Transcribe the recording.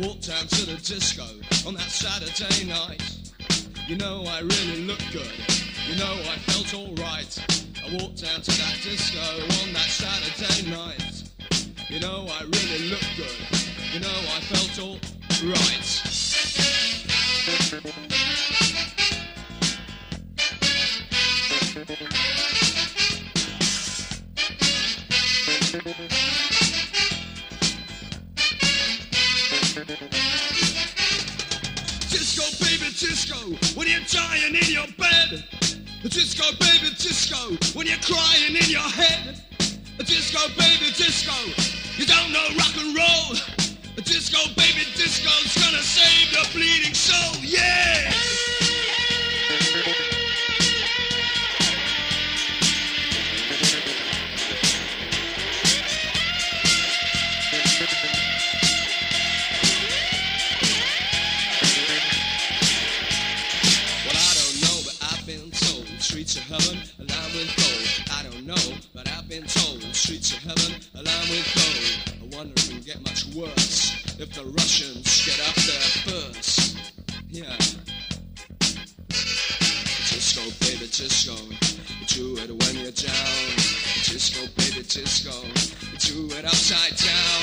walked down to the disco on that Saturday night. You know I really looked good. You know I felt alright. I walked down to that disco on that Saturday night. You know I really looked good. You know I felt alright. Disco, baby, disco, when you're dying in your bed. Disco, baby, disco, when you're crying in your head. Disco, baby, disco, you don't know rock and roll. Disco, baby, disco's gonna save your bleeding soul, yeah! Streets of heaven aligned with gold. I don't know, but I've been told streets of heaven aligned with gold. I wonder if it get much worse if the Russians get up there first. Yeah. Disco, baby, disco. Do it when you're down. Disco, baby, disco. Do it upside down.